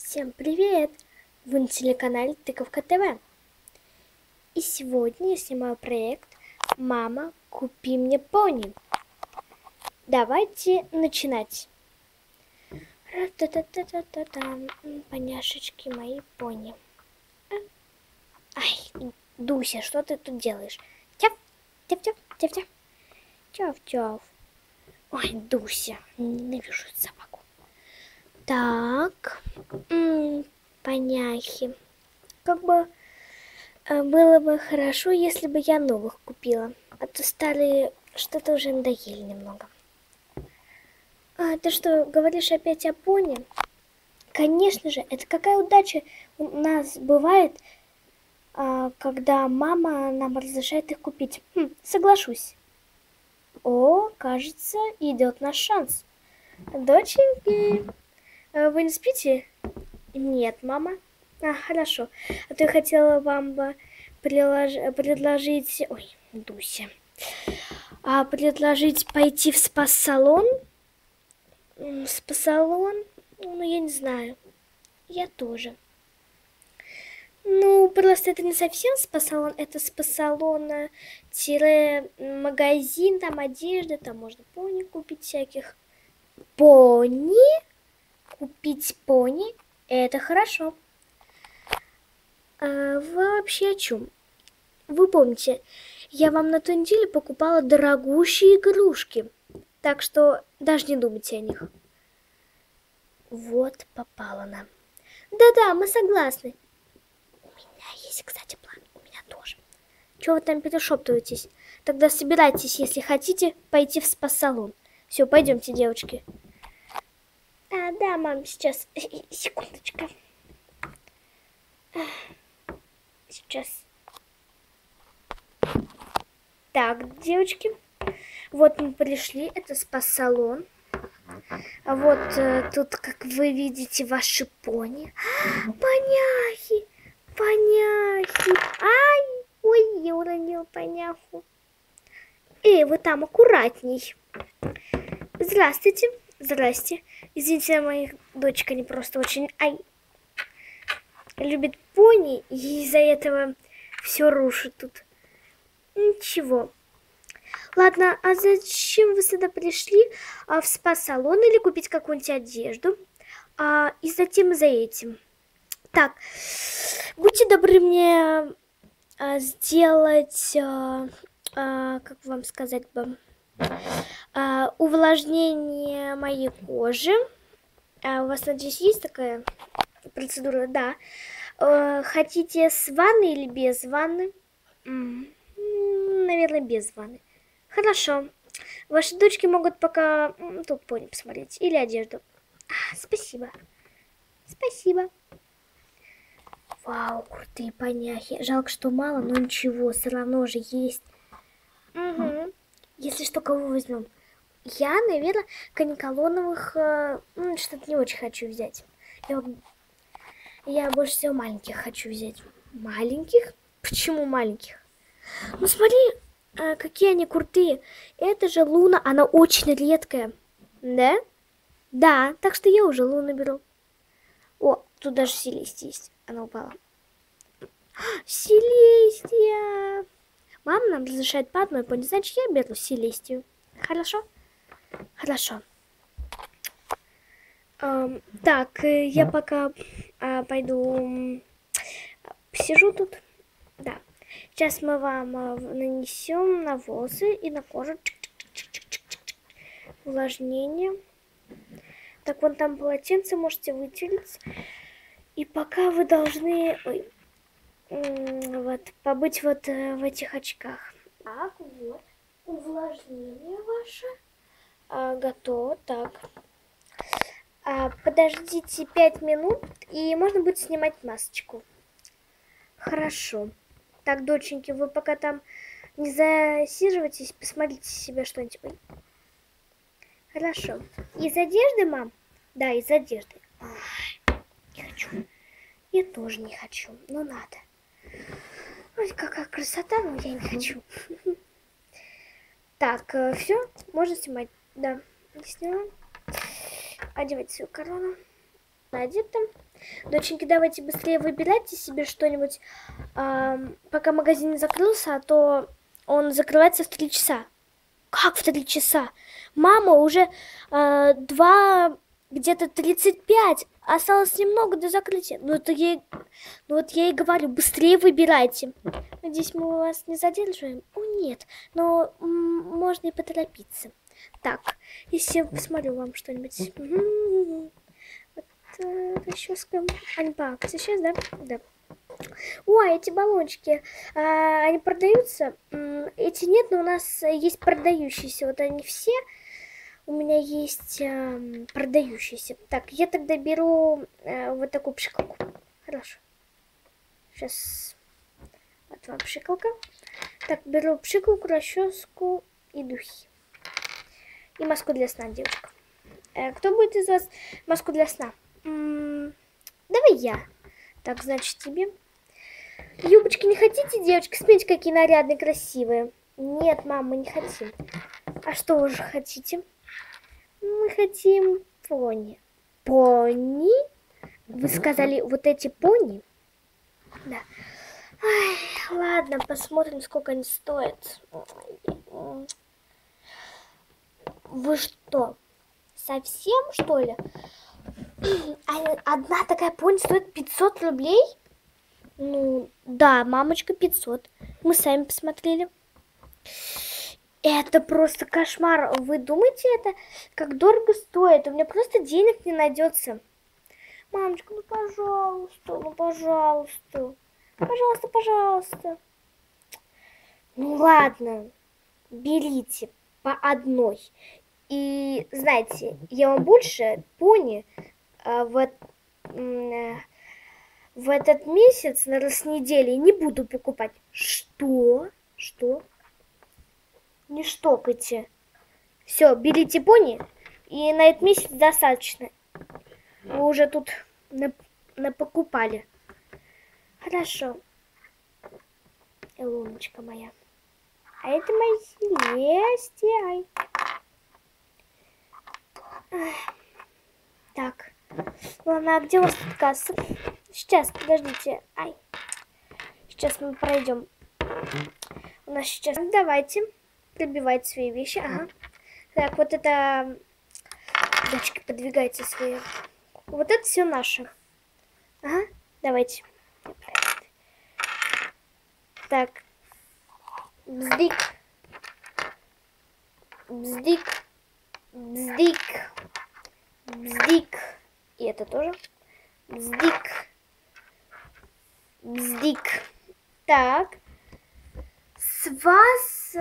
Всем привет! Вы на телеканале Тыковка ТВ. И сегодня я снимаю проект «Мама, купи мне пони». Давайте начинать. Поняшечки мои пони. А? Ай, Дуся, что ты тут делаешь? Тяп, тяп, тяп, тяп, тяп. Тяв, тяв. Ой, Дуся, ненавижу собаку. Так, поняхи. Как бы э, было бы хорошо, если бы я новых купила. А то старые что-то уже надоели немного. А ты что, говоришь опять о пони? Конечно же, это какая удача у нас бывает, а, когда мама нам разрешает их купить. Хм, соглашусь. О, кажется, идет наш шанс. Доченьки, вы не спите? Нет, мама. А, хорошо. А то я хотела вам бы прилож- предложить... Ой, Дуся. А, предложить пойти в спа-салон? Спа-салон? Ну, я не знаю. Я тоже. Ну, просто это не совсем спа-салон, это спа-салон тире магазин, там одежда, там можно пони купить всяких. Пони? Купить пони? Это хорошо. А вообще о чем? Вы помните, я вам на той неделе покупала дорогущие игрушки, так что даже не думайте о них. Вот попала нам. Да-да, мы согласны. У меня есть, кстати, план. У меня тоже. Чего вы там перешептываетесь? Тогда собирайтесь, если хотите, пойти в спа-салон. Все, пойдемте, девочки. А, да, мам, сейчас. Секундочка. Сейчас. Так, девочки. Вот мы пришли. Это спа-салон. А вот э, тут, как вы видите, ваши пони. Поняхи! Поняхи! Ай! Ой, я уронил поняху. Эй, вы там аккуратней. Здравствуйте. Здрасте. Извините, моя дочка не просто очень... Ай! Любит пони, и из-за этого все рушит тут. Ничего. Ладно, а зачем вы сюда пришли? А, в спа-салон или купить какую-нибудь одежду? А, и затем за этим. Так, будьте добры мне а, сделать, а, а, как вам сказать бы, а, увлажнение моей кожи. А, у вас, надеюсь, есть такая процедура? Да. А, хотите с ванной или без ванны? Наверное, без ванны. Хорошо. Ваши дочки могут пока тут пони посмотреть. Или одежду. А, спасибо. Спасибо. Вау, крутые поняхи. Жалко, что мало, но ничего, все равно же есть. Угу. Если что, кого возьмем? Я, наверное, каниколоновых э, что-то не очень хочу взять. Я, я больше всего маленьких хочу взять. Маленьких? Почему маленьких? Ну смотри, э, какие они крутые. Это же Луна, она очень редкая. Да? Да, так что я уже Луну беру. О, тут даже Селестия есть. Она упала. Селестия! Мама нам разрешает по одной пони, значит, я беру Селестию. Хорошо? Хорошо. Эм, так, э, я пока а, пойду м, посижу тут. Да. Сейчас мы вам в- нанесем на волосы и на кожу увлажнение. Так, вон там полотенце можете вытереть. И пока вы должны ой, вот, побыть вот э, в этих очках. Так, вот. Увлажнение ваше. А, готово. Так. А, подождите пять минут, и можно будет снимать масочку. Хорошо. Так, доченьки, вы пока там не засиживайтесь, посмотрите себе что-нибудь. Ой. Хорошо. Из одежды, мам? Да, из одежды. Ай, не хочу. Я тоже не хочу, но надо. Ой, какая красота, но я не хочу. Так, все, можно снимать. Да, сняла. Одевать свою корону. Надето. Доченьки, давайте быстрее выбирайте себе что-нибудь, пока магазин не закрылся, а то он закрывается в три часа. Как в три часа? Мама уже а, два где-то 35. Осталось немного до закрытия. Ну, это я, ну вот я и говорю, быстрее выбирайте. Надеюсь, мы вас не задерживаем. О, нет, но можно и поторопиться. Так, если я посмотрю вам что-нибудь. Вот, э, расческа. Акции сейчас, да? Да. Ой, эти баллончики, а, они продаются? Эти нет, но у нас есть продающиеся. Вот они все у меня есть э, продающийся. Так, я тогда беру э, вот такую пшикалку. Хорошо. Сейчас. Вот вам пшикалка. Так, беру пшикалку, расческу и духи. И маску для сна, девочка. Э, кто будет из вас маску для сна? М -м давай я. Так, значит, тебе. Юбочки не хотите, девочки? Смотрите, какие нарядные, красивые. Нет, мам, мы не хотим. А что вы же хотите? Мы хотим пони. Пони? Вы сказали вот эти пони? Да. Ай, ладно, посмотрим, сколько они стоят. Вы что, совсем, что ли? Одна такая пони стоит 500 рублей? Ну, да, мамочка 500. Мы сами посмотрели. Это просто кошмар. Вы думаете, это как дорого стоит? У меня просто денег не найдется. Мамочка, ну пожалуйста, ну пожалуйста. Пожалуйста, пожалуйста. Ну ладно, берите по одной. И знаете, я вам больше пони а, в, а, в этот месяц на раз недели не буду покупать. Что? Что? Не штокайте. Все, берите пони, и на этот месяц достаточно. Вы уже тут напокупали. Хорошо. Луночка моя. А это мои Селестия. Так. Ладно, а где у вас тут касса? Сейчас, подождите. Ай. Сейчас мы пройдем. У нас сейчас... Давайте прибивать свои вещи. Ага. Так, вот это... Дочки, подвигайте свои. Вот это все наше. Ага, давайте. Так. Бздик. Бздик. Бздик. Бздик. И это тоже. Бздик. Бздик. Так. С вас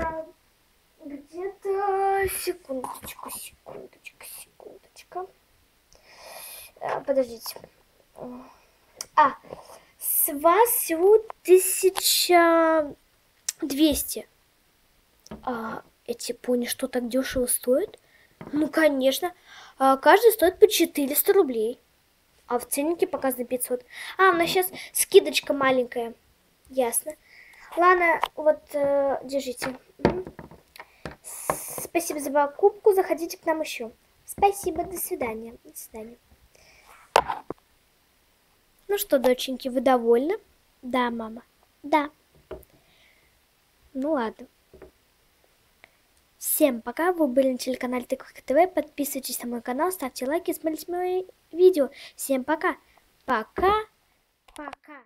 где-то секундочку, секундочку, секундочка. А, подождите. А, с вас всего 1200. А эти пони что так дешево стоят? Ну, конечно. А, каждый стоит по 400 рублей. А в ценнике показано 500. А, у нас сейчас скидочка маленькая. Ясно. Ладно, вот, э, держите. Спасибо за покупку. Заходите к нам еще. Спасибо. До свидания. До свидания. Ну что, доченьки, вы довольны? Да, мама. Да. Ну ладно. Всем пока, вы были на телеканале Тыковка ТВ, подписывайтесь на мой канал, ставьте лайки, смотрите мои видео. Всем пока. Пока. Пока.